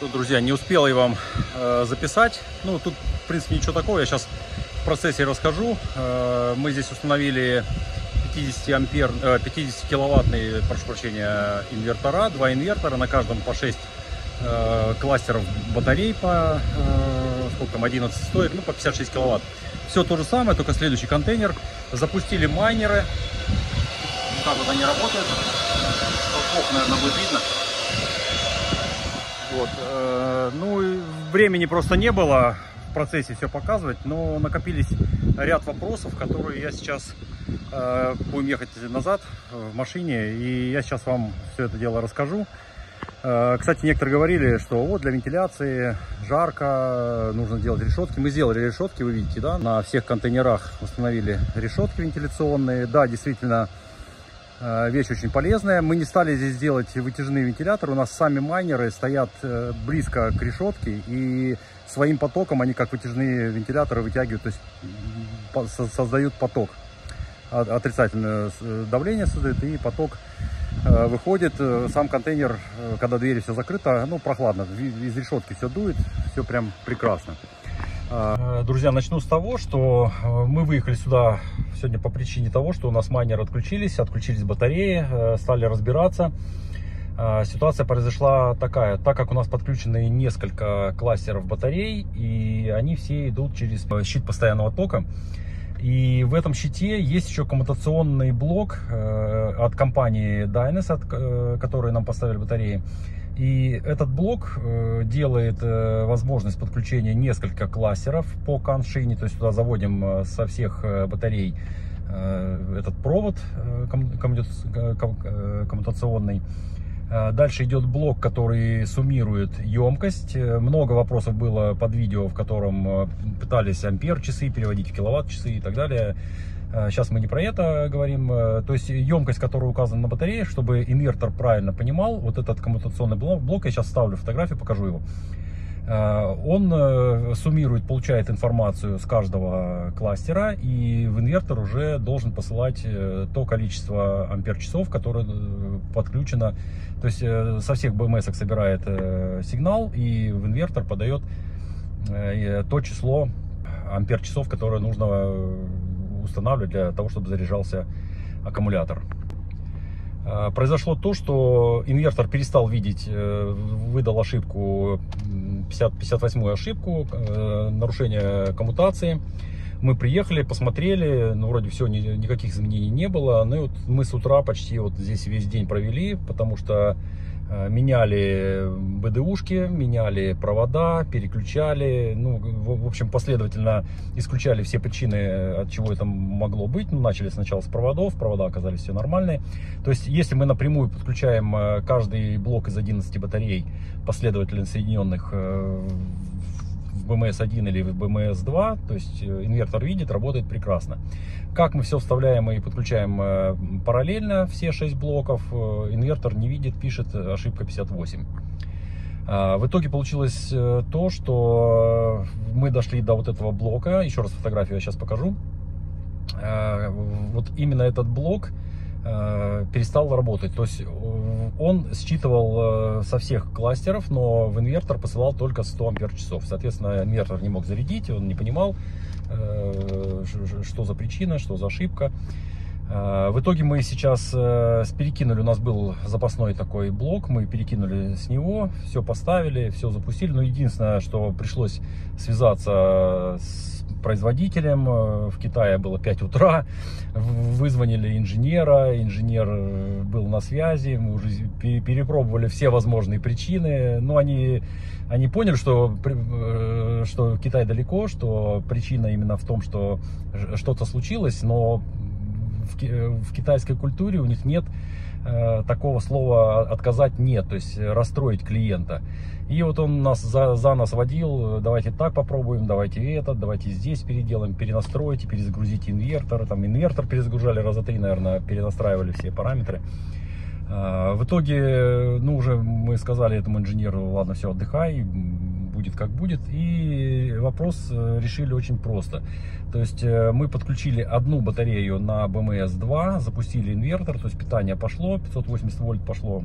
Что, друзья, не успел я вам э, записать. Ну, тут, в принципе, ничего такого. Я сейчас в процессе расскажу. Э, мы здесь установили 50 ампер, э, 50 киловаттные, прошу прощения, инвертора. Два инвертора, на каждом по 6 э, кластеров батарей по, э, сколько там, 11 стоит, ну, по 56 киловатт. Все то же самое, только следующий контейнер. Запустили майнеры. Вот так вот они работают. Плохо, наверное, будет видно. Вот. э, Ну, времени просто не было в процессе все показывать, но накопились ряд вопросов, которые я сейчас э, будем ехать назад в машине, и я сейчас вам все это дело расскажу. Э, Кстати, некоторые говорили, что вот для вентиляции жарко, нужно делать решетки. Мы сделали решетки, вы видите, да, на всех контейнерах установили решетки вентиляционные. Да, действительно, Вещь очень полезная. Мы не стали здесь делать вытяжные вентиляторы. У нас сами майнеры стоят э, близко к решетке. И своим потоком они как вытяжные вентиляторы вытягивают, то есть создают поток. Отрицательное э, давление создают и поток э, выходит. Э, Сам контейнер, э, когда двери все закрыто, ну прохладно. Из решетки все дует, все прям прекрасно. Э, Друзья, начну с того, что э, мы выехали сюда сегодня по причине того, что у нас майнеры отключились, отключились батареи, э, стали разбираться. Ситуация произошла такая, так как у нас подключены несколько кластеров батарей, и они все идут через щит постоянного тока. И в этом щите есть еще коммутационный блок от компании Dynas, от, которые нам поставили батареи. И этот блок э, делает э, возможность подключения несколько кластеров по коншине, то есть туда заводим э, со всех батарей этот провод ком- коммутац- ком- коммутационный. Дальше идет блок, который суммирует емкость. Много вопросов было под видео, в котором пытались ампер часы переводить в киловатт часы и так далее. Э, Сейчас мы не про это говорим. Э, То есть емкость, которая указана на батарее, чтобы инвертор правильно понимал, вот этот коммутационный блок, я сейчас ставлю фотографию, покажу его. Э, Он суммирует, получает информацию с каждого кластера, и в инвертор уже должен посылать то количество ампер-часов, которое подключено. То есть со всех BMS собирает сигнал, и в инвертор подает то число ампер-часов, которое нужно устанавливать для того, чтобы заряжался аккумулятор. Э, Произошло то, что инвертор перестал видеть, э, выдал ошибку, м, 50, 58-ю ошибку, э, нарушение коммутации. Мы приехали, посмотрели, ну, вроде все, ни- никаких изменений не было. Ну, и вот мы с утра почти вот здесь весь день провели, потому что меняли БДУшки, меняли провода, переключали, ну, в, общем, последовательно исключали все причины, от чего это могло быть. Ну, начали сначала с проводов, провода оказались все нормальные. То есть, если мы напрямую подключаем э, каждый блок из 11 батарей, последовательно соединенных э, BMS-1 или в BMS-2, то есть э, инвертор видит, работает прекрасно. Как мы все вставляем и подключаем э, параллельно, все 6 блоков, э, инвертор не видит, пишет ошибка 58. А, В итоге получилось то, что мы дошли до вот этого блока. Еще раз фотографию я сейчас покажу. А, Вот именно этот блок перестал работать. То есть э, он считывал э, со всех кластеров, но в инвертор посылал только 100 ампер часов. Соответственно, инвертор не мог зарядить, он не понимал, э, что за причина, что за ошибка. Э, В итоге мы сейчас э, перекинули, у нас был запасной такой блок, мы перекинули с него, все поставили, все запустили. Но единственное, что пришлось связаться с производителем. Э, В Китае было 5 утра, вызвонили инженера, инженер э, был на связи, мы уже пе- перепробовали все возможные причины. Но они, они поняли, что, э, что Китай далеко, что причина именно в том, что что-то случилось, но в, в китайской культуре у них нет э, такого слова отказать нет, то есть э, расстроить клиента. И вот он нас за, за нас водил, э, давайте так попробуем, давайте это, давайте здесь переделаем, перенастройте, перезагрузите инвертор. Там инвертор перезагружали раза три, наверное, перенастраивали все параметры. В итоге, ну, уже мы сказали этому инженеру, ладно, все, отдыхай, будет как будет. И вопрос э, решили очень просто. То есть э, мы подключили одну батарею на BMS-2, запустили инвертор, то есть питание пошло, 580 вольт пошло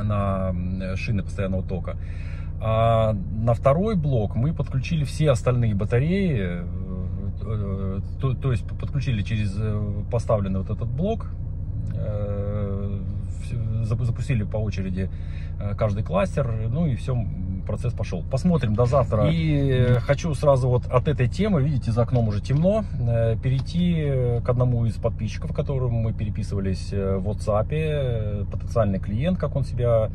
на шины постоянного тока. А на второй блок мы подключили все остальные батареи, то, то есть подключили через поставленный вот этот блок, запустили по очереди каждый кластер, ну и все, процесс пошел. Посмотрим до завтра. И хочу сразу вот от этой темы, видите, за окном уже темно, э, перейти к одному из подписчиков, которому мы переписывались э, в WhatsApp, э, потенциальный клиент, как он себя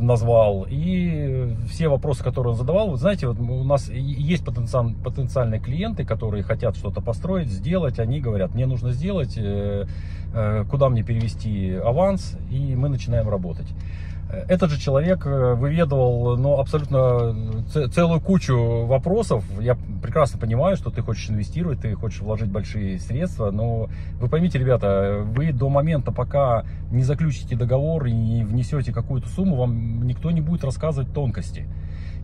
назвал. И все вопросы, которые он задавал, вы знаете, вот у нас есть потенциал, потенциальные клиенты, которые хотят что-то построить, сделать. Они говорят, мне нужно сделать, куда мне перевести аванс, и мы начинаем работать. Этот же человек э, выведывал ну, абсолютно целую кучу вопросов. Я прекрасно понимаю, что ты хочешь инвестировать, ты хочешь вложить большие средства, но вы поймите, ребята, вы до момента, пока не заключите договор и не внесете какую-то сумму, вам никто не будет рассказывать тонкости.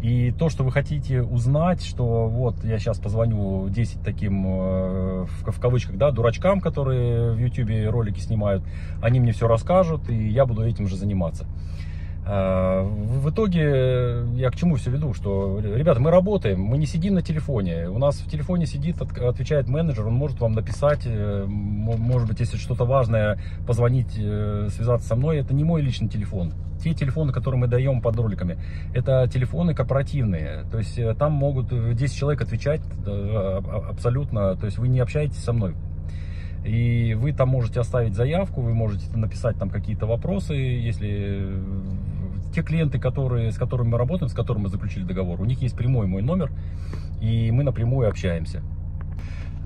И то, что вы хотите узнать, что вот я сейчас позвоню 10 таким, э, в, кавычках, да, дурачкам, которые в YouTube ролики снимают, они мне все расскажут, и я буду этим же заниматься. А, в итоге я к чему все веду, что, ребята, мы работаем, мы не сидим на телефоне. У нас в телефоне сидит, отвечает менеджер, он может вам написать, э, может быть, если что-то важное, позвонить, э, связаться со мной. Это не мой личный телефон. Те телефоны, которые мы даем под роликами, это телефоны корпоративные. То есть э, там могут 10 человек отвечать абсолютно, то есть вы не общаетесь со мной и вы там можете оставить заявку, вы можете написать там какие-то вопросы, если те клиенты, которые, с которыми мы работаем, с которыми мы заключили договор, у них есть прямой мой номер, и мы напрямую общаемся.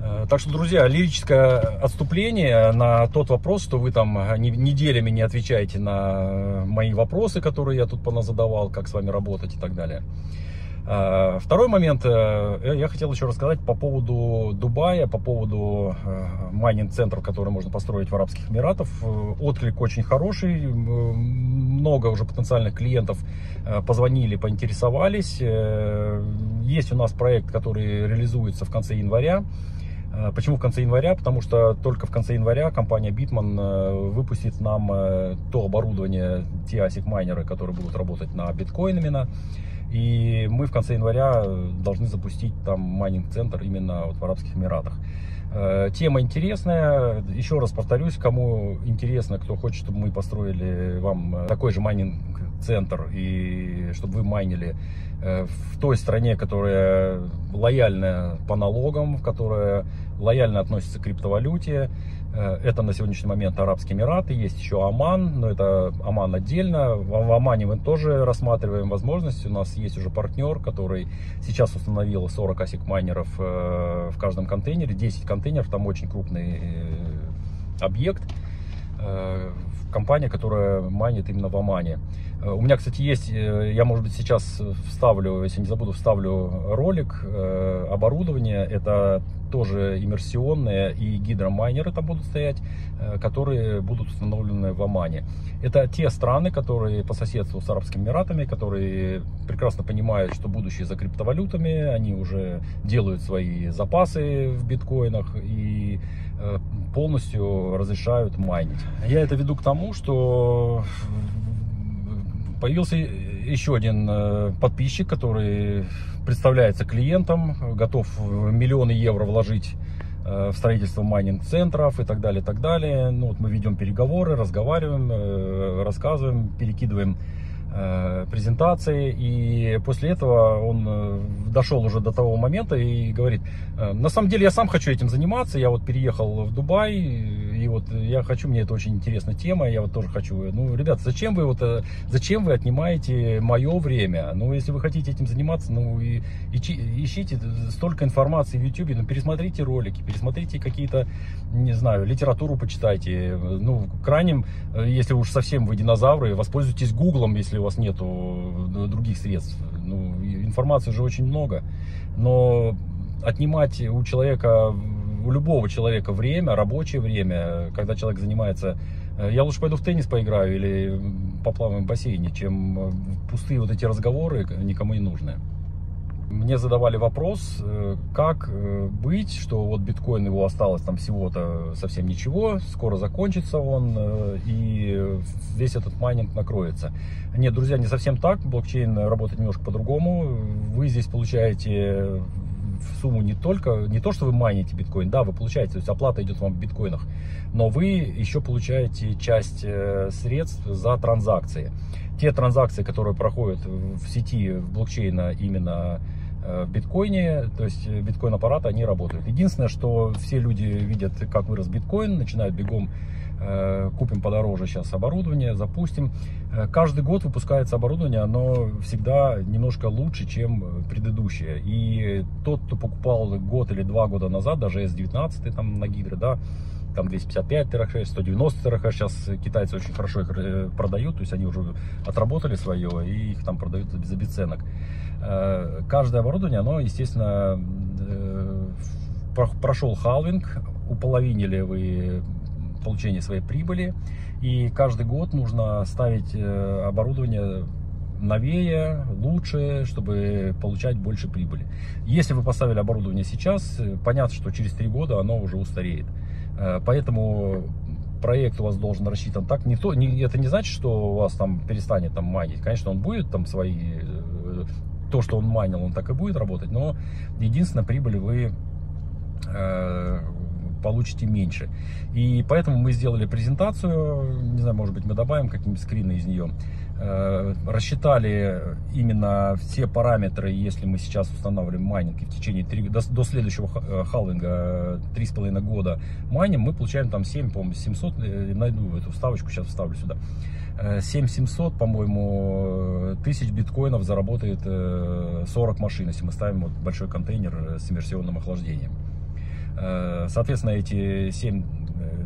Э, так что, друзья, лирическое отступление на тот вопрос, что вы там неделями не отвечаете на мои вопросы, которые я тут задавал, как с вами работать и так далее. Э, второй момент, э, я хотел еще рассказать по поводу Дубая, по поводу майнинг-центров, которые можно построить в Арабских Эмиратах. Отклик очень хороший, много уже потенциальных клиентов э, позвонили, поинтересовались. Э, есть у нас проект, который реализуется в конце января. Э, почему в конце января? Потому что только в конце января компания Bitman выпустит нам то оборудование, те ASIC майнеры, которые будут работать на биткоин именно. И мы в конце января должны запустить там майнинг-центр именно вот в Арабских Эмиратах. Э, тема интересная. Еще раз повторюсь, кому интересно, кто хочет, чтобы мы построили вам э, такой же майнинг-центр и чтобы вы майнили э, в той стране, которая лояльна по налогам, которая лояльно относится к криптовалюте. Это на сегодняшний момент Арабские Эмираты, есть еще Оман, но это Оман отдельно. В Омане мы тоже рассматриваем возможность. У нас есть уже партнер, который сейчас установил 40 асик майнеров в каждом контейнере, 10 контейнеров там очень крупный э, объект. Э, компания, которая майнит именно в Омане. Э, у меня, кстати, есть, я, может быть, сейчас вставлю, если не забуду, вставлю ролик оборудование. Это тоже иммерсионные и гидромайнеры там будут стоять, которые будут установлены в Омане. Это те страны, которые по соседству с Арабскими Эмиратами, которые прекрасно понимают, что будущее за криптовалютами, они уже делают свои запасы в биткоинах и э, полностью разрешают майнить. Я это веду к тому, что появился еще один э, подписчик, который представляется клиентом, готов миллионы евро вложить э, в строительство майнинг-центров и так далее, и так далее. Ну, вот мы ведем переговоры, разговариваем, рассказываем, перекидываем Э, презентации, и после этого он э, дошел уже до того момента и говорит, «Э, на самом деле я сам хочу этим заниматься, я вот переехал в Дубай, и вот я хочу, мне это очень интересная тема, я вот тоже хочу, ну, ребята, зачем вы вот, зачем вы отнимаете мое время, ну, если вы хотите этим заниматься, ну, и, и, ищите столько информации в YouTube, ну, пересмотрите ролики, пересмотрите какие-то, не знаю, литературу почитайте, ну, крайним, если уж совсем вы динозавры, воспользуйтесь Гуглом, если у вас нету э, других средств. Ну, информации уже очень много, но отнимать у человека, у любого человека время, рабочее время, когда человек занимается, э, я лучше пойду в теннис поиграю или поплаваем в бассейне, чем пустые вот эти разговоры никому не нужны. мне задавали вопрос, э, как э, быть, что вот биткоин его осталось там всего-то совсем ничего, скоро закончится он, э, и весь этот майнинг накроется. Нет, друзья, не совсем так, блокчейн работает немножко по-другому. Вы здесь получаете сумму не только, не то, что вы майните биткоин, да, вы получаете, то есть оплата идет вам в биткоинах, но вы еще получаете часть средств за транзакции. Те транзакции, которые проходят в сети в блокчейна именно Э, в биткоине, то есть э, биткоин-аппараты, они работают. Единственное, что все люди видят, как вырос биткоин, начинают бегом э, купим подороже сейчас оборудование, запустим. Каждый год выпускается оборудование, оно всегда немножко лучше, чем предыдущее. И тот, кто покупал год или два года назад, даже S19 там на гидре, да, там 255 терахеш, 190 терахеш, сейчас китайцы очень хорошо их продают, то есть они уже отработали свое и их там продают за бесценок. Э, каждое оборудование, оно, естественно, э, прошел халвинг, уполовинили вы получение своей прибыли, и каждый год нужно ставить э, оборудование новее, лучше, чтобы получать больше прибыли. Если вы поставили оборудование сейчас, понятно, что через три года оно уже устареет. Поэтому проект у вас должен рассчитан так. Не то, не, это не значит, что у вас там перестанет там майнить. Конечно, он будет там свои то, что он майнил, он так и будет работать, но единственное, прибыль вы э, получите меньше. И поэтому мы сделали презентацию, не знаю, может быть, мы добавим какие-нибудь скрины из нее. Э, рассчитали именно все параметры, если мы сейчас устанавливаем майнинг и в течение 3, до, до следующего э, халвинга 3,5 года майним, мы получаем там 7, по-моему, 700, э, найду эту вставочку, сейчас вставлю сюда. 7700, по-моему, тысяч биткоинов заработает 40 машин, если мы ставим вот большой контейнер с иммерсионным охлаждением. Соответственно, эти 7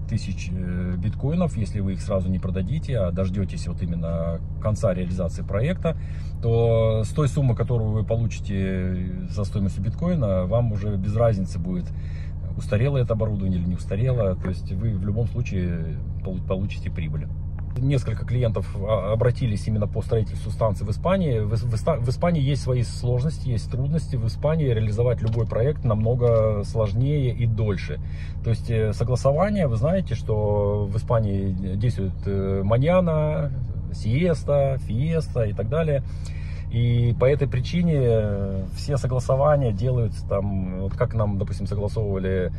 тысяч э, биткоинов, если вы их сразу не продадите, а дождетесь вот именно конца реализации проекта, то с той суммы, которую вы получите за стоимостью биткоина, вам уже без разницы будет, устарело это оборудование или не устарело, то есть вы в любом случае получите прибыль несколько клиентов а, обратились именно по строительству станции в Испании. В, в, в Испании есть свои сложности, есть трудности. В Испании реализовать любой проект намного сложнее и дольше. То есть э, согласование, вы знаете, что в Испании действует э, маньяна, сиеста, фиеста и так далее. И по этой причине э, все согласования делаются там, вот как нам, допустим, согласовывали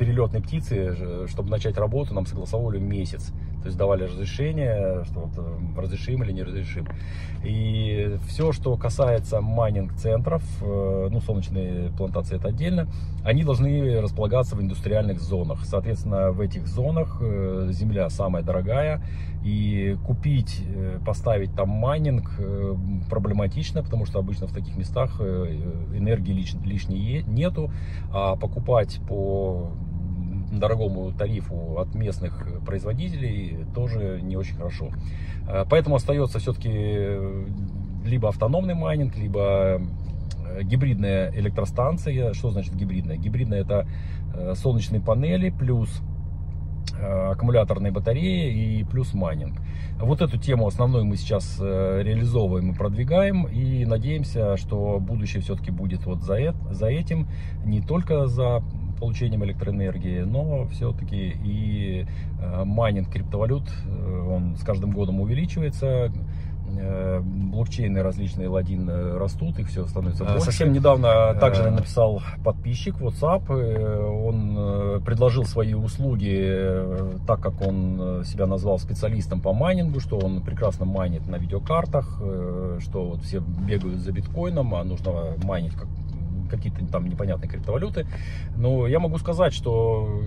перелетной птицы, чтобы начать работу, нам согласовывали месяц. То есть давали разрешение, что вот э, разрешим или не разрешим. И все, что касается майнинг-центров, э, ну, солнечные плантации это отдельно, они должны располагаться в индустриальных зонах. Соответственно, в этих зонах э, земля самая дорогая, и купить, поставить там майнинг проблематично, потому что обычно в таких местах энергии лишней нету, а покупать по дорогому тарифу от местных производителей тоже не очень хорошо. Э, поэтому остается все-таки э, либо автономный майнинг, либо э, гибридная электростанция. Что значит гибридная? Гибридная это солнечные панели плюс аккумуляторные батареи и плюс майнинг. Вот эту тему основную мы сейчас реализовываем и продвигаем и надеемся, что будущее все-таки будет вот за, за этим, не только за получением электроэнергии, но все-таки и э, майнинг криптовалют, э, он с каждым годом увеличивается, э, блокчейны различные ладин растут, их все становится больше. Совсем недавно также написал подписчик WhatsApp, он предложил свои услуги, так как он себя назвал специалистом по майнингу, что он прекрасно майнит на видеокартах, что вот все бегают за биткоином, а нужно майнить как какие-то там непонятные криптовалюты. Но я могу сказать, что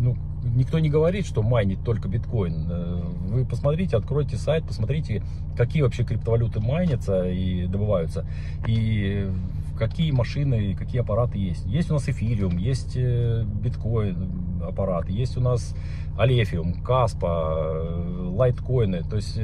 ну, никто не говорит, что майнить только биткоин. Э, вы посмотрите, откройте сайт, посмотрите, какие вообще криптовалюты майнятся и добываются. И какие машины какие аппараты есть. Есть у нас эфириум, есть э, биткоин аппарат, есть у нас алефиум, каспа, э, лайткоины. То есть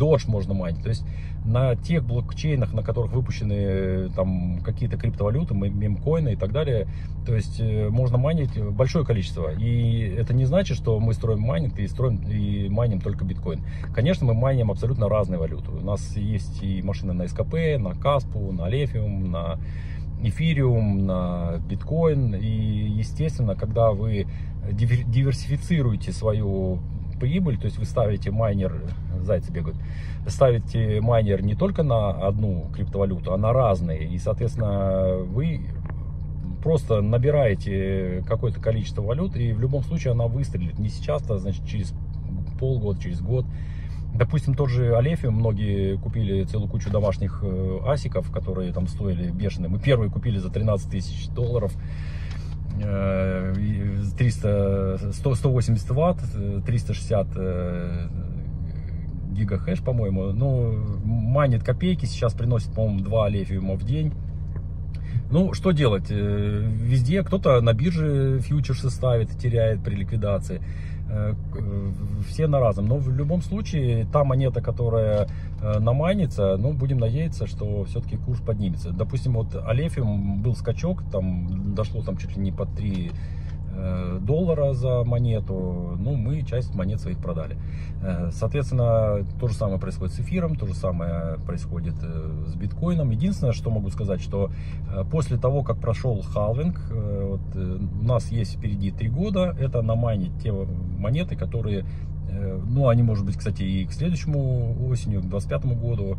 Doge можно майнить. То есть на тех блокчейнах, на которых выпущены э, там какие-то криптовалюты, мемкоины и так далее, то есть э, можно майнить большое количество. И это не значит, что мы строим майнинг и строим и майним только биткоин. Конечно, мы майним абсолютно разные валюты. У нас есть и машины на CKB, на Каспу, на Alephium, на эфириум, на биткоин. И, естественно, когда вы диверсифицируете свою прибыль, то есть вы ставите майнер, зайцы бегают, ставите майнер не только на одну криптовалюту, а на разные. И, соответственно, вы просто набираете какое-то количество валют, и в любом случае она выстрелит. Не сейчас, а значит через полгода, через год. Допустим, тот же Алефи, многие купили целую кучу домашних э, асиков, которые там стоили бешеные. Мы первые купили за 13 тысяч долларов. 300, 100, 180 ватт, 360 э, гигахэш, по-моему. Ну, манит копейки, сейчас приносит, по-моему, 2 лефиума в день. Ну, что делать? Э, везде кто-то на бирже фьючерсы ставит теряет при ликвидации. Э, все на разом. Но в любом случае, та монета, которая наманится, ну, будем надеяться, что все-таки курс поднимется. Допустим, вот Алефиум был скачок, там дошло там чуть ли не по 3 Э, доллара за монету, ну, мы часть монет своих продали. Э, соответственно, то же самое происходит с эфиром, то же самое происходит э, с биткоином. Единственное, что могу сказать, что после того, как прошел халвинг, вот, у нас есть впереди три года, это намайнить те монеты, которые, ну, они, может быть, кстати, и к следующему осенью, к 2025 году,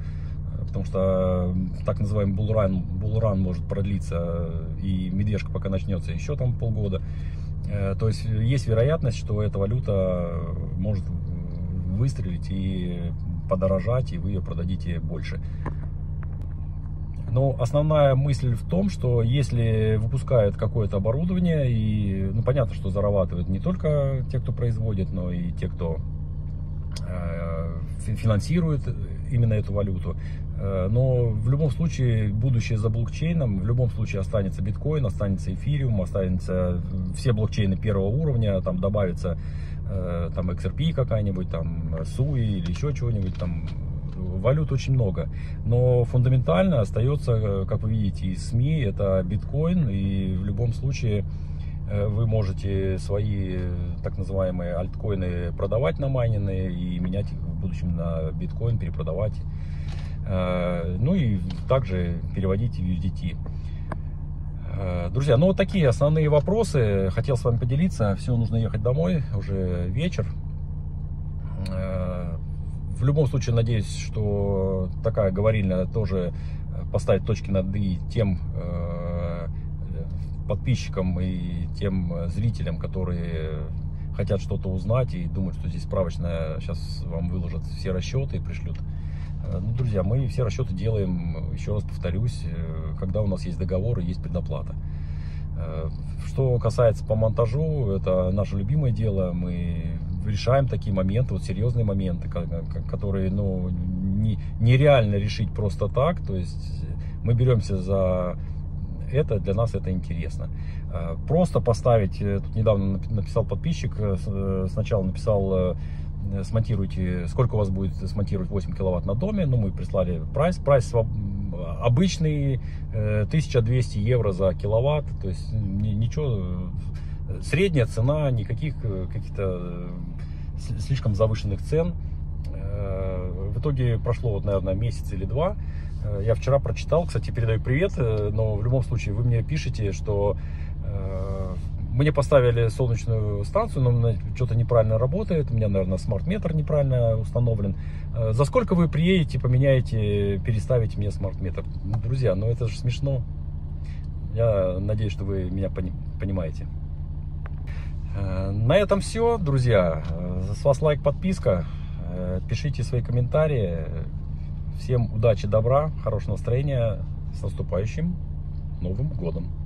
потому что так называемый булран, булран может продлиться, и медвежка пока начнется еще там полгода. Э, то есть есть вероятность, что эта валюта может выстрелить и подорожать, и вы ее продадите больше. Но основная мысль в том, что если выпускают какое-то оборудование, и ну, понятно, что зарабатывают не только те, кто производит, но и те, кто э, финансирует именно эту валюту. Э, но в любом случае будущее за блокчейном, в любом случае останется биткоин, останется эфириум, останется все блокчейны первого уровня, там добавится э, там XRP какая-нибудь, там SUI или еще чего-нибудь, там валют очень много. Но фундаментально остается, как вы видите, из СМИ это биткоин, и в любом случае э, вы можете свои так называемые альткоины продавать на майнины и менять их в будущем на биткоин, перепродавать. Э, ну и также переводить в USDT. Э, друзья, ну вот такие основные вопросы. Хотел с вами поделиться. Все, нужно ехать домой. Уже вечер. Э, в любом случае, надеюсь, что такая говорильня тоже поставит точки над «и» тем подписчикам и тем зрителям, которые хотят что-то узнать и думают, что здесь справочная сейчас вам выложат все расчеты и пришлют Э, ну, друзья, мы все расчеты делаем, еще раз повторюсь, э, когда у нас есть договор и есть предоплата. Э, что касается по монтажу, это наше любимое дело. Мы решаем такие моменты, вот серьезные моменты, которые ну, не, нереально решить просто так. То есть мы беремся за это, для нас это интересно. Просто поставить, тут недавно написал подписчик, сначала написал Э, смонтируйте, сколько у вас будет смонтировать 8 киловатт на доме. Ну, мы прислали прайс. Прайс обычный 1200 э, евро за киловатт. То есть ничего, э, средняя цена, никаких каких-то слишком завышенных цен. В итоге прошло, вот, наверное, месяц или два. Я вчера прочитал, кстати, передаю привет, но в любом случае вы мне пишете, что мне поставили солнечную станцию, но что-то неправильно работает. У меня, наверное, smart meter неправильно установлен. Э, за сколько вы приедете, поменяете, переставите мне smart meter? Друзья, ну это же смешно. Я надеюсь, что вы меня понимаете. Э, на этом все, друзья. Э, с вас лайк, подписка. Пишите свои комментарии. Всем удачи, добра, хорошего настроения. С наступающим Новым Годом!